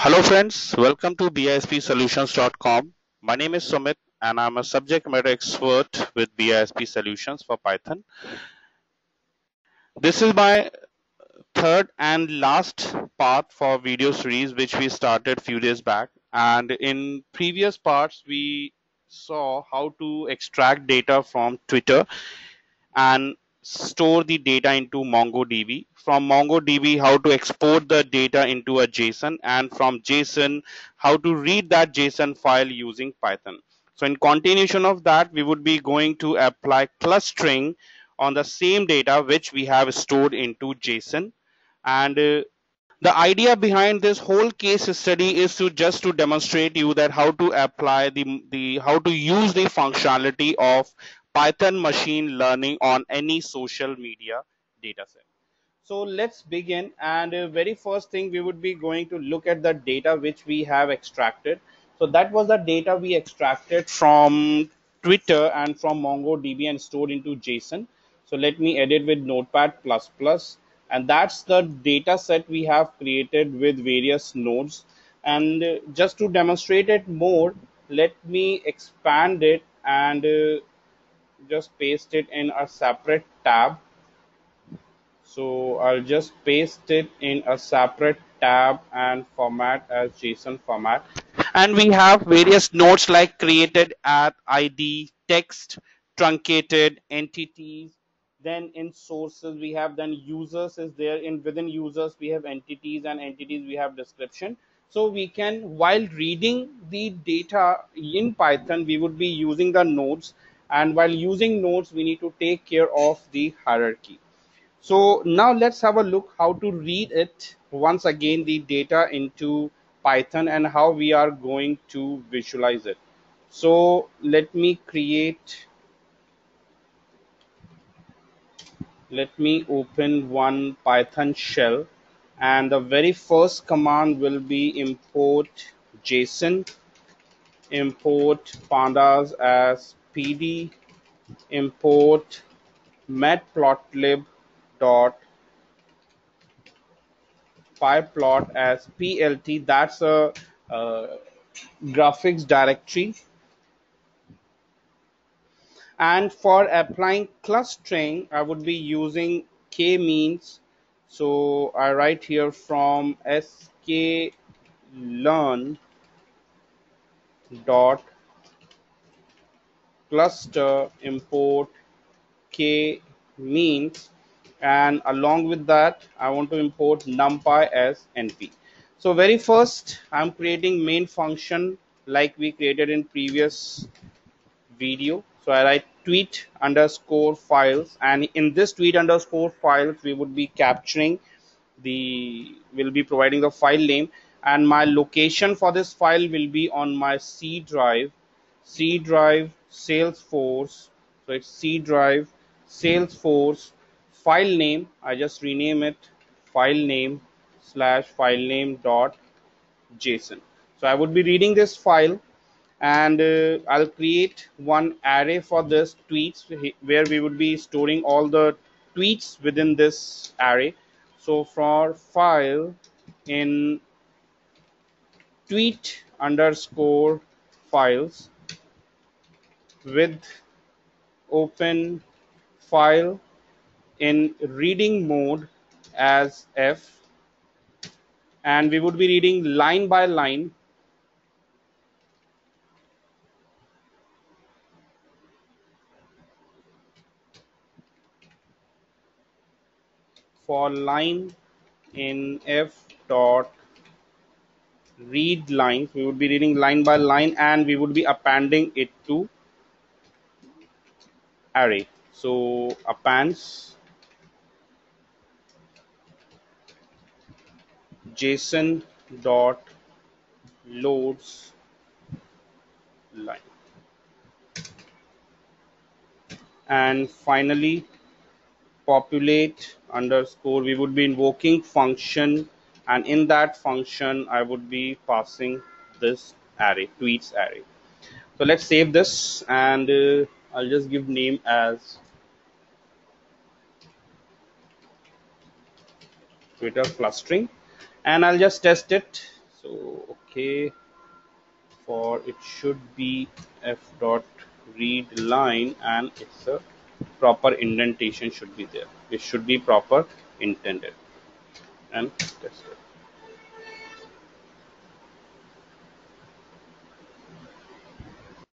Hello friends, welcome to bispsolutions.com. My name is Sumit and I'm a subject matter expert with BISP Solutions for Python. This is my third and last part for video series which we started few days back and in previous parts we saw how to extract data from Twitter and store the data into MongoDB. From MongoDB, how to export the data into a JSON, and from JSON, how to read that JSON file using Python. So in continuation of that, we would be going to apply clustering on the same data which we have stored into JSON. And uh, the idea behind this whole case study is to just to demonstrate you that how to apply the the how to use the functionality of Python machine learning on any social media dataset. So let's begin. And uh, very first thing we would be going to look at the data which we have extracted. So that was the data we extracted from Twitter and from MongoDB and stored into JSON. So let me edit with Notepad++. And that's the data set we have created with various nodes. And uh, just to demonstrate it more, let me expand it and uh, just paste it in a separate tab. So I'll just paste it in a separate tab and format as JSON format. And we have various nodes like created at ID text truncated entities. Then in sources we have then users is there. In within users we have entities and entities we have description. So we can while reading the data in python we would be using the nodes and while using nodes we need to take care of the hierarchy. So now let's have a look how to read it once again the data into python and how we are going to visualize it. So let me create let me open one python shell. And the very first command will be import json import pandas as pd import matplotlib dot pyplot as plt that's a, a graphics directory. And for applying clustering i would be using k-means so i write here from sklearn dot cluster import k means and along with that I want to import numpy as np. So very first I'm creating main function like we created in previous video. So I write tweet underscore files and in this tweet underscore files we would be capturing the will be providing the file name and my location for this file will be on my C drive C drive Salesforce. So it's C drive Salesforce file name. I just rename it file name slash file name dot JSON. So I would be reading this file and uh, I'll create one array for this tweets where we would be storing all the tweets within this array. So for file in tweet underscore files with open file in reading mode as F. And we would be reading line by line. For line in F dot read lines we would be reading line by line and we would be appending it to array. So appends json dot loads line. And finally populate underscore we would be invoking function and in that function I would be passing this array tweets array. So let's save this and uh, I'll just give name as Twitter clustering. And I'll just test it. So okay. For it should be f dot read line and it's a proper indentation should be there. It should be proper intended. And test it.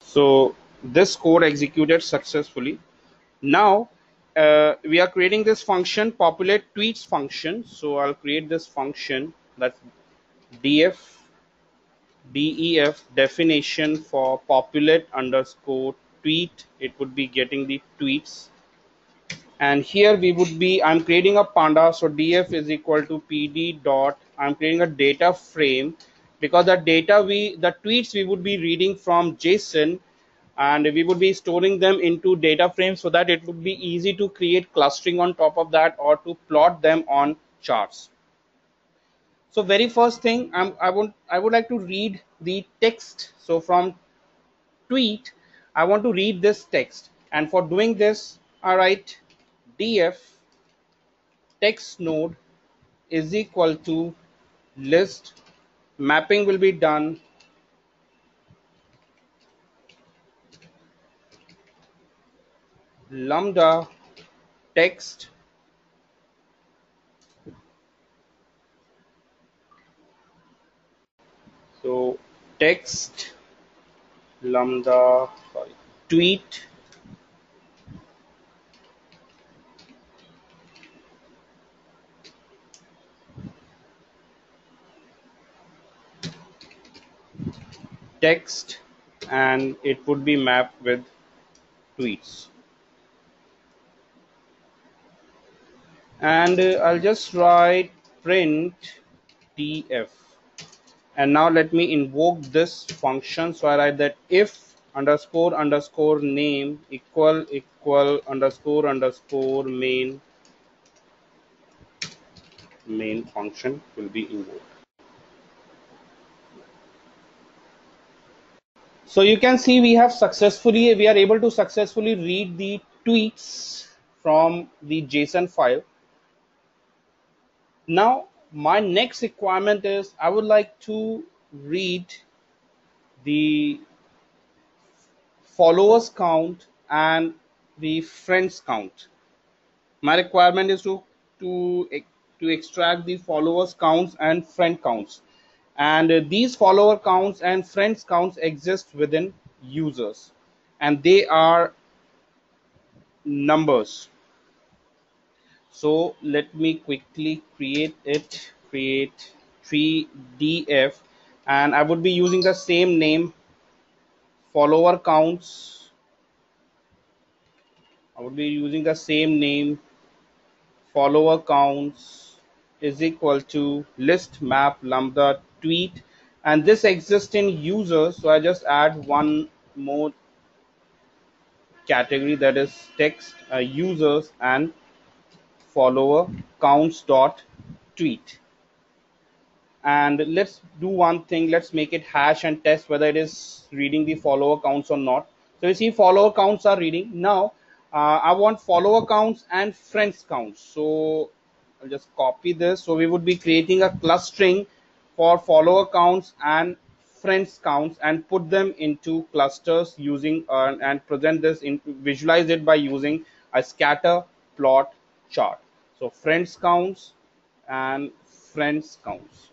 So this code executed successfully. Now uh, we are creating this function populate tweets function. So i'll create this function that's df def definition for populate underscore tweet. It would be getting the tweets. And here we would be i'm creating a panda. So df is equal to pd dot i'm creating a data frame. Because the data we the tweets we would be reading from json and we would be storing them into data frames so that it would be easy to create clustering on top of that or to plot them on charts. So very first thing I'm, i i would like to read the text. So from tweet i want to read this text. And for doing this i write df text node is equal to list. Mapping will be done lambda text so text lambda sorry tweet text and it would be mapped with tweets and uh, I'll just write print df and now let me invoke this function. So I write that if underscore underscore name equal equal underscore underscore main main function will be invoked. So you can see we have successfully we are able to successfully read the tweets from the json file now, my next requirement is I would like to read the followers count and the friends count. My requirement is to to to extract the followers counts and friend counts. And uh, these follower counts and friends counts exist within users. And they are numbers so let me quickly create it create 3df and I would be using the same name follower counts. I would be using the same name follower counts is equal to list map lambda tweet. And this exists in users so I just add one more category that is text uh, users and follower counts dot tweet. And let's do one thing. Let's make it hash and test whether it is reading the follower counts or not. So you see follower counts are reading. Now uh, i want follower counts and friends counts. So i'll just copy this. So we would be creating a clustering for follower counts and friends counts and put them into clusters using uh, and present this in visualize it by using a scatter plot chart. So friends counts and friends counts.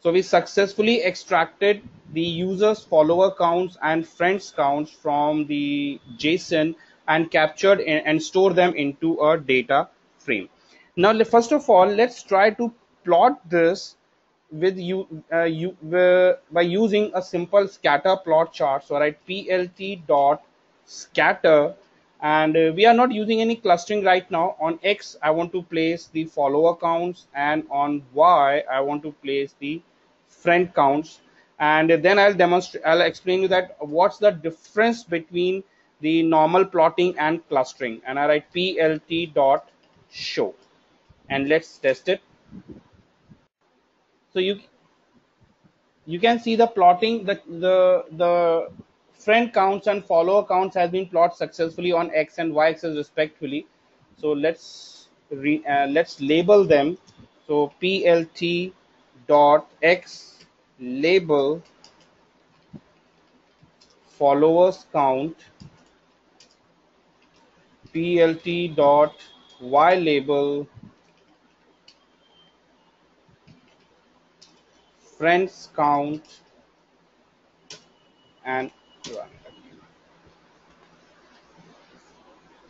So we successfully extracted the users follower counts and friends counts from the JSON and captured and store them into a data frame. Now, first of all, let's try to plot this with you, uh, you uh, by using a simple scatter plot chart. So, write plt dot scatter and uh, we are not using any clustering right now. On x i want to place the follower counts and on y i want to place the friend counts. And then i'll demonstrate i'll explain you that what's the difference between the normal plotting and clustering. And i write plt dot show. And let's test it. So you you can see the plotting the the the friend counts and follower counts has been plotted successfully on x and y axis respectively. So let's re, uh, let's label them. So plt dot x label followers count plt dot y label friends count and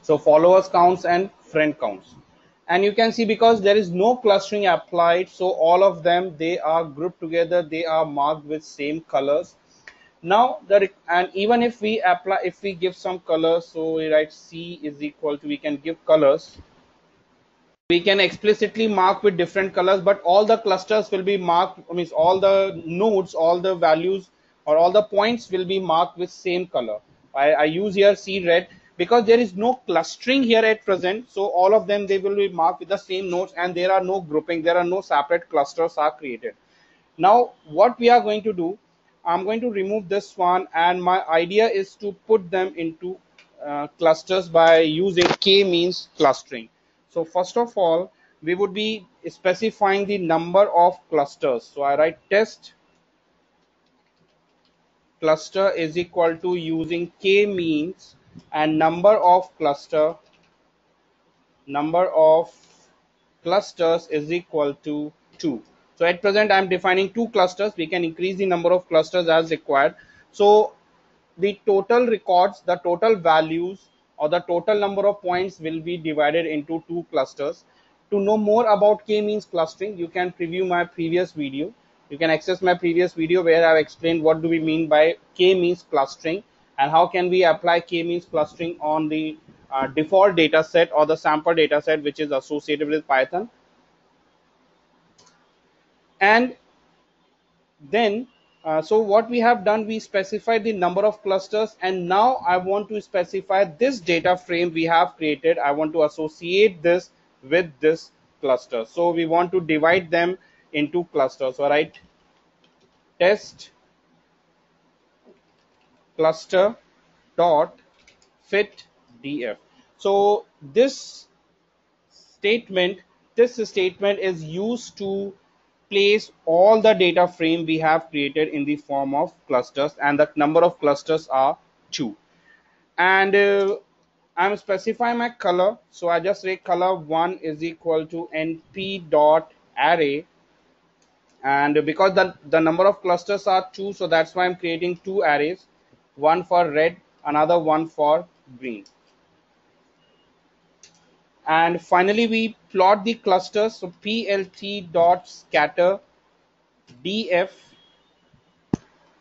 so followers counts and friend counts. And you can see because there is no clustering applied so all of them they are grouped together they are marked with same colors. Now the and even if we apply if we give some colors so we write c is equal to we can give colors. We can explicitly mark with different colors but all the clusters will be marked I means all the nodes all the values or all the points will be marked with same color. I, I use here c red because there is no clustering here at present. So all of them they will be marked with the same nodes and there are no grouping. There are no separate clusters are created. Now what we are going to do i'm going to remove this one and my idea is to put them into uh, clusters by using k means clustering. So first of all we would be specifying the number of clusters. So i write test cluster is equal to using k means and number of cluster number of clusters is equal to 2 so at present i'm defining two clusters. We can increase the number of clusters as required. So the total records the total values or the total number of points will be divided into two clusters. To know more about k-means clustering you can preview my previous video you can access my previous video where i've explained what do we mean by k-means clustering and how can we apply k-means clustering on the uh, default data set or the sample data set which is associated with Python. And then, uh, so what we have done, we specified the number of clusters and now I want to specify this data frame we have created. I want to associate this with this cluster. So we want to divide them into clusters, all right? Test cluster dot fit df. So this statement this statement is used to place all the data frame we have created in the form of clusters and the number of clusters are two. And uh, i'm specifying my color. So i just say color one is equal to np dot array and because the the number of clusters are two so that's why i'm creating two arrays. One for red another one for green. And finally we plot the clusters. So plt dot scatter df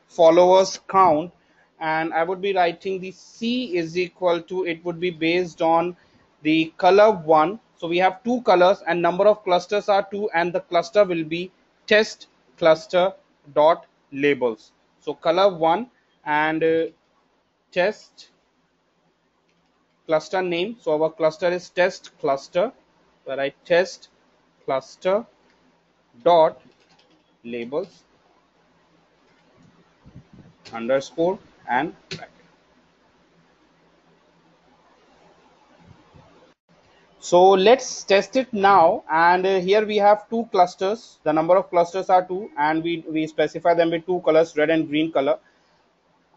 followers count. And I would be writing the C is equal to it would be based on the color 1 so we have two colors and number of clusters are 2 and the cluster will be test cluster dot labels. So color 1 and uh, test cluster name. So our cluster is test cluster. Where I test cluster dot labels underscore and So let's test it now. And uh, here we have two clusters. The number of clusters are two. And we, we specify them with two colors red and green color.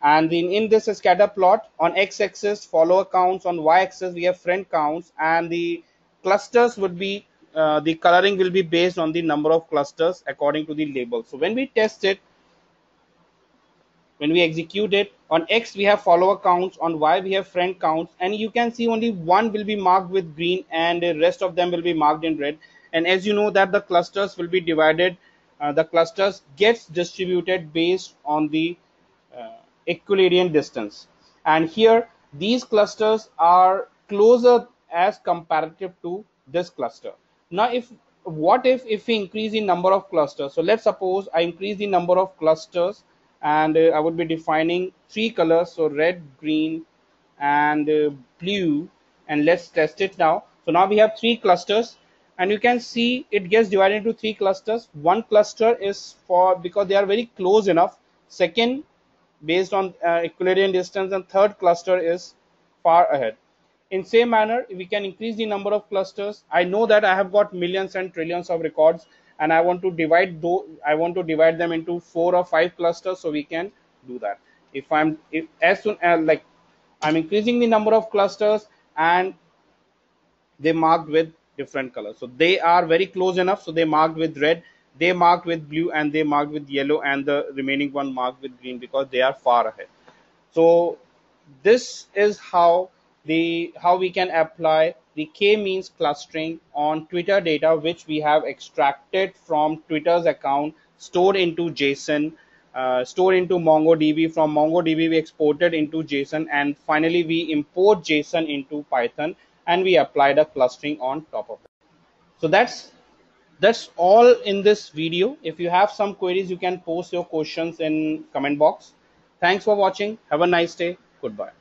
And in, in this scatter plot on x-axis follower counts on y-axis we have friend counts. And the clusters would be uh, the coloring will be based on the number of clusters according to the label. So when we test it when we execute it. On x we have follower counts. On y we have friend counts. And you can see only one will be marked with green and the rest of them will be marked in red. And as you know that the clusters will be divided uh, the clusters gets distributed based on the uh, distance. And here these clusters are closer as comparative to this cluster. Now if what if if we increase the number of clusters? So let's suppose i increase the number of clusters and uh, i would be defining three colors so red green and uh, blue. And let's test it now. So now we have three clusters. And you can see it gets divided into three clusters. One cluster is for because they are very close enough. Second based on uh, Euclidean distance. And third cluster is far ahead. In same manner, we can increase the number of clusters. I know that I have got millions and trillions of records and I want to divide though I want to divide them into four or five clusters so we can do that. If I'm if as soon as like I'm increasing the number of clusters and they marked with different colors. So they are very close enough so they marked with red they marked with blue and they marked with yellow and the remaining one marked with green because they are far ahead. So this is how the how we can apply the k-means clustering on Twitter data which we have extracted from Twitter's account stored into JSON uh, stored into MongoDB from MongoDB we exported into JSON and finally we import JSON into Python and we apply the clustering on top of it. So that's that's all in this video. If you have some queries, you can post your questions in comment box. Thanks for watching. Have a nice day. Goodbye.